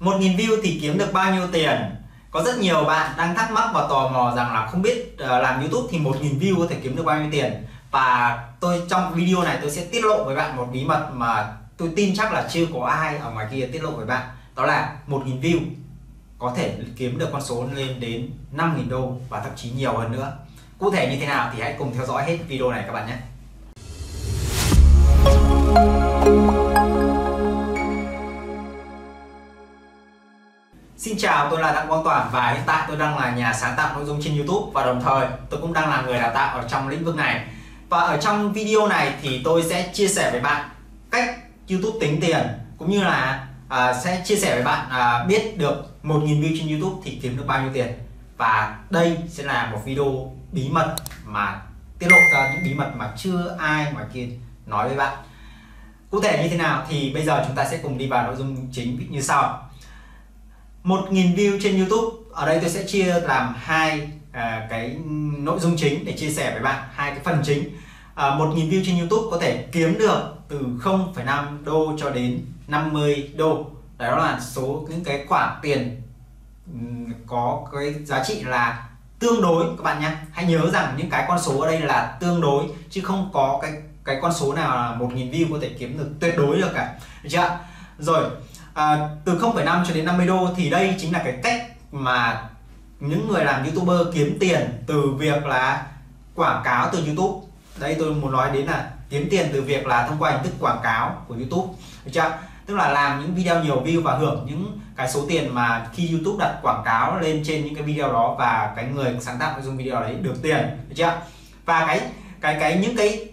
1.000 view thì kiếm được bao nhiêu tiền? Có rất nhiều bạn đang thắc mắc và tò mò rằng là không biết ờ, làm YouTube thì 1.000 view có thể kiếm được bao nhiêu tiền? Và tôi, trong video này tôi sẽ tiết lộ với bạn một bí mật mà tôi tin chắc là chưa có ai ở ngoài kia tiết lộ với bạn. Đó là 1.000 view có thể kiếm được con số lên đến 5.000 đô và thậm chí nhiều hơn nữa. Cụ thể như thế nào thì hãy cùng theo dõi hết video này các bạn nhé. Xin chào, tôi là Đặng Quang Toản và hiện tại tôi đang là nhà sáng tạo nội dung trên YouTube và đồng thời tôi cũng đang là người đào tạo ở trong lĩnh vực này. Và ở trong video này thì tôi sẽ chia sẻ với bạn cách YouTube tính tiền cũng như là à, sẽ chia sẻ với bạn à, biết được 1.000 view trên YouTube thì kiếm được bao nhiêu tiền. Và đây sẽ là một video bí mật mà tiết lộ ra những bí mật mà chưa ai ngoài kia nói với bạn. Cụ thể như thế nào thì bây giờ chúng ta sẽ cùng đi vào nội dung chính như sau 1.000 view trên YouTube. Ở đây tôi sẽ chia làm hai à, cái nội dung chính để chia sẻ với bạn hai cái phần chính. À, 1.000 view trên YouTube có thể kiếm được từ 0,5 đô cho đến 50 đô. Đó là số những cái khoản tiền có cái giá trị là tương đối. Các bạn nhé hãy nhớ rằng những cái con số ở đây là tương đối chứ không có cái cái con số nào là 1.000 view có thể kiếm được tuyệt đối được cả. Được chưa rồi à, từ 0,5 cho đến 50 đô thì đây chính là cái cách mà những người làm youtuber kiếm tiền từ việc là quảng cáo từ youtube. Đây tôi muốn nói đến là kiếm tiền từ việc là thông qua hình thức quảng cáo của youtube. Được chưa? Tức là làm những video nhiều view và hưởng những cái số tiền mà khi youtube đặt quảng cáo lên trên những cái video đó và cái người sáng tạo nội dung video đấy được tiền. Được chưa? Và cái cái cái những cái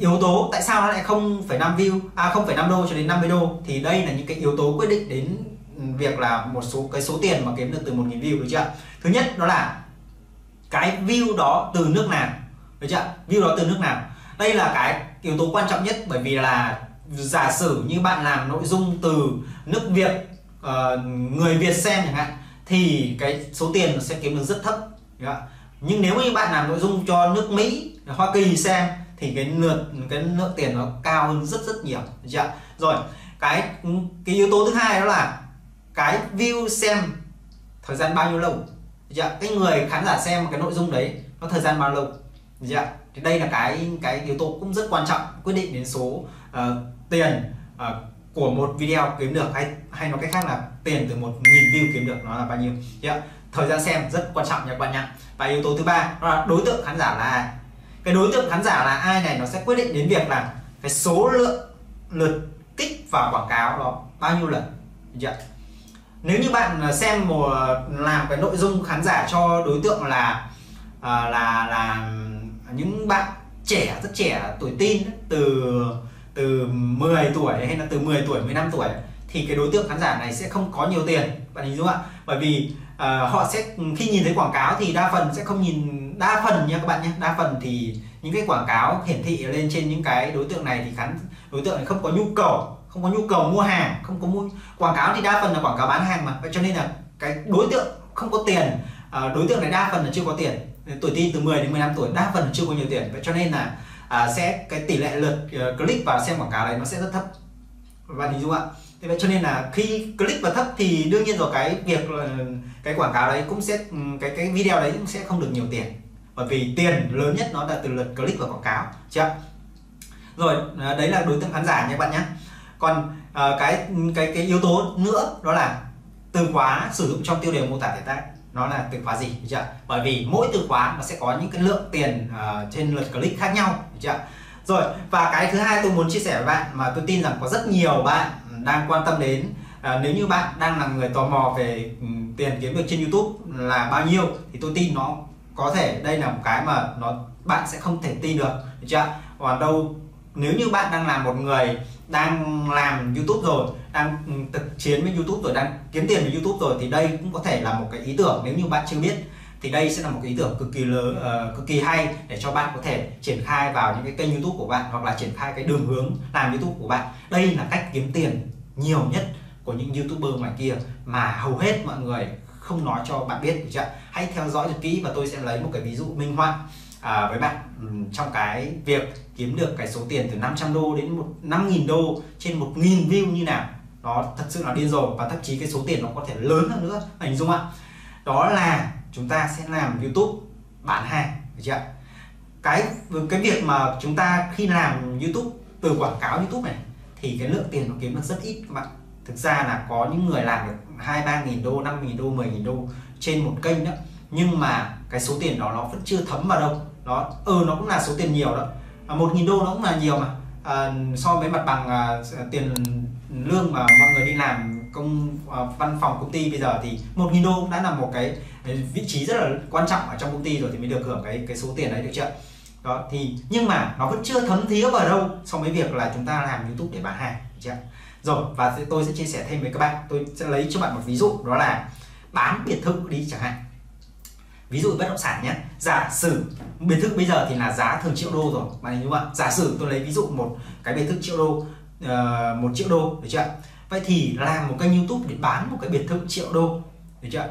yếu tố tại sao nó lại không phải 5 view à không phải 5 đô cho đến 50 đô thì đây là những cái yếu tố quyết định đến ừ, việc là một số cái số tiền mà kiếm được từ 1.000 view được chưa thứ nhất đó là cái view đó từ nước nào được chưa view đó từ nước nào. Đây là cái yếu tố quan trọng nhất bởi vì là giả sử như bạn làm nội dung từ nước Việt uh, người Việt xem chẳng hạn thì cái số tiền nó sẽ kiếm được rất thấp nhưng nếu như bạn làm nội dung cho nước Mỹ Hoa Kỳ xem thì cái lượt cái lượng tiền nó cao hơn rất rất nhiều. Được chưa rồi cái cái yếu tố thứ hai đó là cái view xem thời gian bao nhiêu lâu. Được chưa cái người khán giả xem cái nội dung đấy nó thời gian bao lâu. Được chưa thì đây là cái cái yếu tố cũng rất quan trọng quyết định đến số uh, tiền uh, của một video kiếm được hay hay nói cách khác là tiền từ một nghìn view kiếm được nó là bao nhiêu. Yeah. thời gian xem rất quan trọng nha các bạn nhá và yếu tố thứ ba đó là đối tượng khán giả là ai cái đối tượng khán giả là ai này nó sẽ quyết định đến việc là cái số lượng lượt kích vào quảng cáo đó bao nhiêu lần. Chưa? nếu như bạn à, xem một làm cái nội dung khán giả cho đối tượng là à, là là những bạn trẻ rất trẻ tuổi tin từ từ 10 tuổi hay là từ 10 tuổi 15 tuổi thì cái đối tượng khán giả này sẽ không có nhiều tiền. Bạn hình dung ạ? Bởi vì uh, họ sẽ khi nhìn thấy quảng cáo thì đa phần sẽ không nhìn đa phần nha các bạn nhé đa phần thì những cái quảng cáo hiển thị lên trên những cái đối tượng này thì khán đối tượng này không có nhu cầu không có nhu cầu mua hàng không có mua quảng cáo thì đa phần là quảng cáo bán hàng mà. Vậy cho nên là cái đối tượng không có tiền à, đối tượng này đa phần là chưa có tiền. Tuổi tin từ 10 đến 15 tuổi đa phần là chưa có nhiều tiền. Vậy cho nên là à, sẽ cái tỷ lệ lượt uh, click vào xem quảng cáo này nó sẽ rất thấp. Và hình dung ạ. Thế vậy cho nên là khi click vào thấp thì đương nhiên rồi cái việc ờ, cái quảng cáo đấy cũng sẽ ừ, cái cái video đấy cũng sẽ không được nhiều tiền bởi vì tiền lớn nhất nó là từ lượt click và quảng cáo chưa? Rồi à, đấy là đối tượng khán giả nha các bạn nhé. Còn à, cái cái cái yếu tố nữa đó là từ khóa sử dụng trong tiêu đề mô tả thể tác nó là từ khóa gì chưa? Bởi vì mỗi từ khóa nó sẽ có những cái lượng tiền uh, trên lượt click khác nhau chưa? Rồi và cái thứ hai tôi muốn chia sẻ với bạn mà tôi tin rằng có rất nhiều bạn đang quan tâm đến à, nếu như bạn đang là người tò mò về um, tiền kiếm được trên YouTube là bao nhiêu thì tôi tin nó có thể đây là một cái mà nó bạn sẽ không thể tin được được chưa còn đâu nếu như bạn đang là một người đang làm YouTube rồi đang ừ, thực chiến với YouTube rồi đang kiếm tiền với YouTube rồi thì đây cũng có thể là một cái ý tưởng. Nếu như bạn chưa biết thì đây sẽ là một cái ý tưởng cực kỳ lớn uh, ờ, cực kỳ hay để cho bạn có thể triển khai vào những cái kênh YouTube của bạn hoặc là triển khai cái đường hướng làm YouTube của bạn. Đây là cách kiếm tiền nhiều nhất của những YouTuber ngoài kia mà hầu hết mọi người không nói cho bạn biết được chưa hãy theo dõi thật kỹ và tôi sẽ lấy một cái ví dụ minh họa à, với bạn trong cái việc kiếm được cái số tiền từ 500 đô đến một 5.000 đô trên 1.000 view như nào. Nó thật sự là điên rồ và thậm chí cái số tiền nó có thể lớn hơn nữa hình dung ạ? Đó là chúng ta sẽ làm YouTube bán hàng được chưa cái cái việc mà chúng ta khi làm YouTube từ quảng cáo YouTube này thì cái lượng tiền nó kiếm được rất ít các bạn thực ra là có những người làm được hai ba nghìn đô năm nghìn đô 10 nghìn đô trên một kênh đó. Nhưng mà cái số tiền đó nó vẫn chưa thấm vào đâu. Nó ừ nó cũng là số tiền nhiều đó. À, một nghìn đô nó cũng là nhiều mà. À, so với mặt bằng à, tiền lương mà mọi người đi làm công à, văn phòng công ty bây giờ thì một nghìn đô đã là một cái vị trí rất là quan trọng ở trong công ty rồi thì mới được hưởng cái cái số tiền đấy được chưa? Đó thì nhưng mà nó vẫn chưa thấm thía vào đâu so với việc là chúng ta làm youtube để bán hàng được chưa? Rồi và tôi sẽ chia sẻ thêm với các bạn. Tôi sẽ lấy cho bạn một ví dụ đó là bán biệt thự đi chẳng hạn. Ví dụ bất động sản nhé. Giả sử biệt thự bây giờ thì là giá thường triệu đô rồi bạn hình không ạ? Giả sử tôi lấy ví dụ một cái biệt thự triệu đô uh, một triệu đô được chưa vậy thì làm một kênh youtube để bán một cái biệt thự triệu đô được chưa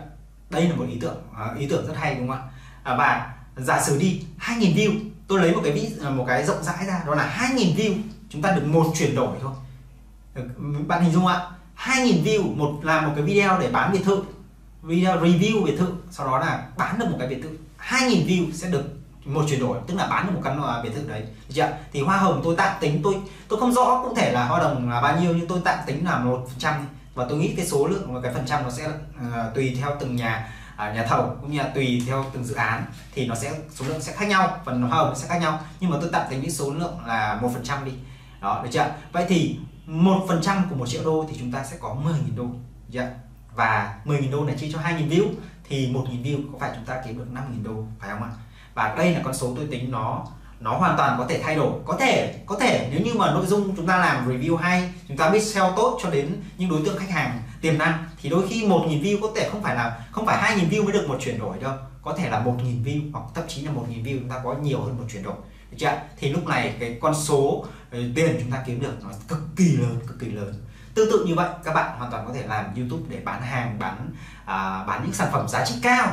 đây là một ý tưởng uh, ý tưởng rất hay đúng không ạ? À, và giả sử đi 2.000 view tôi lấy một cái ví ờ, một cái rộng rãi ra đó là 2.000 view chúng ta được một chuyển đổi thôi. Ờ, ừ, bạn hình dung ạ. 2.000 view một làm một cái video để bán biệt thự. Video review biệt thự sau đó là bán được một cái biệt thự. 2.000 view sẽ được một chuyển đổi tức là bán được một căn biệt thự đấy. Được chưa thì hoa hồng tôi tạm tính tôi tôi không rõ cụ thể là hoa hồng là bao nhiêu nhưng tôi tạm tính là một phần trăm. Và tôi nghĩ cái số lượng và cái phần trăm nó sẽ uh, tùy theo từng nhà uh, nhà thầu cũng như là tùy theo từng dự án. Thì nó sẽ số lượng sẽ khác nhau phần hoa hồng sẽ khác nhau. Nhưng mà tôi tạm tính cái số lượng là một phần trăm đi. Đó được chưa vậy thì một phần trăm của một triệu đô thì chúng ta sẽ có 10.000 đô. Yeah. và 10.000 đô này chia cho 2.000 view thì 1.000 view có phải chúng ta kiếm được 5.000 đô, phải không ạ? Và đây là con số tôi tính nó nó hoàn toàn có thể thay đổi. Có thể có thể. Nếu như mà nội dung chúng ta làm review hay, chúng ta biết sell tốt cho đến những đối tượng khách hàng tiềm năng, thì đôi khi 1.000 view có thể không phải là, không phải 2.000 view mới được một chuyển đổi đâu. Có thể là 1.000 view hoặc thậm chí là 1.000 view chúng ta có nhiều hơn một chuyển đổi. Được chưa thì lúc này cái con số tiền chúng ta kiếm được nó cực kỳ lớn cực kỳ lớn. Tương tự như vậy các bạn hoàn toàn có thể làm YouTube để bán hàng bán à, bán những sản phẩm giá trị cao.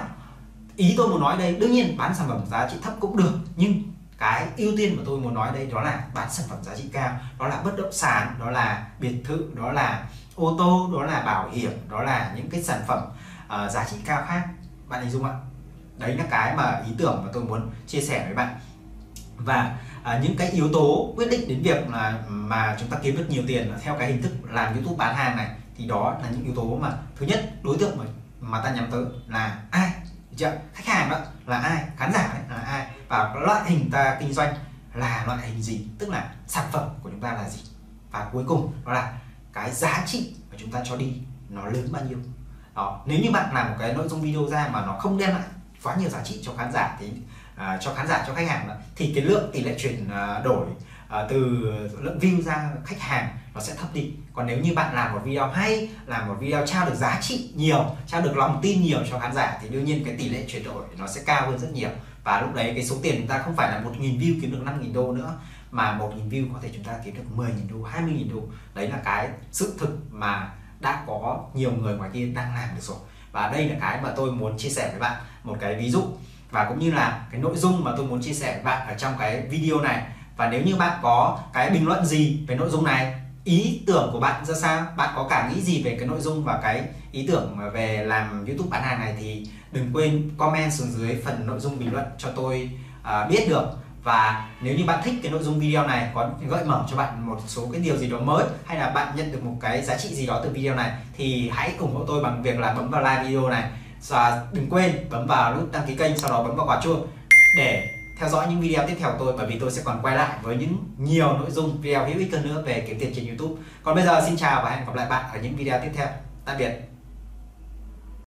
Ý tôi muốn nói đây đương nhiên bán sản phẩm giá trị thấp cũng được nhưng cái ưu tiên mà tôi muốn nói đây đó là bán sản phẩm giá trị cao. Đó là bất động sản đó là biệt thự đó là ô tô đó là bảo hiểm đó là những cái sản phẩm uh, giá trị cao khác. Bạn hình dung ạ. Đấy là cái mà ý tưởng mà tôi muốn chia sẻ với bạn và à, những cái yếu tố quyết định đến việc là mà chúng ta kiếm được nhiều tiền theo cái hình thức làm youtube bán hàng này thì đó là những yếu tố mà thứ nhất đối tượng mà mà ta nhắm tới là ai? Chưa? khách hàng đó là ai? Khán giả đấy là ai? Và loại hình ta kinh doanh là loại hình gì? Tức là sản phẩm của chúng ta là gì? Và cuối cùng đó là cái giá trị mà chúng ta cho đi nó lớn bao nhiêu? Đó nếu như bạn làm một cái nội dung video ra mà nó không đem lại quá nhiều giá trị cho khán giả thì à, cho khán giả cho khách hàng thì cái lượng tỷ lệ chuyển à, đổi à, từ lượng view ra khách hàng nó sẽ thấp đi. Còn nếu như bạn làm một video hay làm một video trao được giá trị nhiều trao được lòng tin nhiều cho khán giả thì đương nhiên cái tỷ lệ chuyển đổi nó sẽ cao hơn rất nhiều. Và lúc đấy cái số tiền chúng ta không phải là một nghìn view kiếm được 5.000 đô nữa mà một nghìn view có thể chúng ta kiếm được 10.000 đô 20.000 đô. Đấy là cái sự thực mà đã có nhiều người ngoài kia đang làm được rồi. Và đây là cái mà tôi muốn chia sẻ với bạn. Một cái ví dụ và cũng như là cái nội dung mà tôi muốn chia sẻ với bạn ở trong cái video này. Và nếu như bạn có cái bình luận gì về nội dung này ý tưởng của bạn ra sao bạn có cảm nghĩ gì về cái nội dung và cái ý tưởng về làm YouTube bán hàng này thì đừng quên comment xuống dưới phần nội dung bình luận cho tôi uh, biết được. Và nếu như bạn thích cái nội dung video này có gợi mở cho bạn một số cái điều gì đó mới hay là bạn nhận được một cái giá trị gì đó từ video này thì hãy ủng hộ tôi bằng việc là bấm vào like video này và đừng quên bấm vào nút đăng ký kênh, sau đó bấm vào quả chuông để theo dõi những video tiếp theo của tôi, bởi vì tôi sẽ còn quay lại với những nhiều nội dung video hữu ích hơn nữa về kiếm tiền trên YouTube. Còn bây giờ, xin chào và hẹn gặp lại bạn ở những video tiếp theo. Tạm biệt.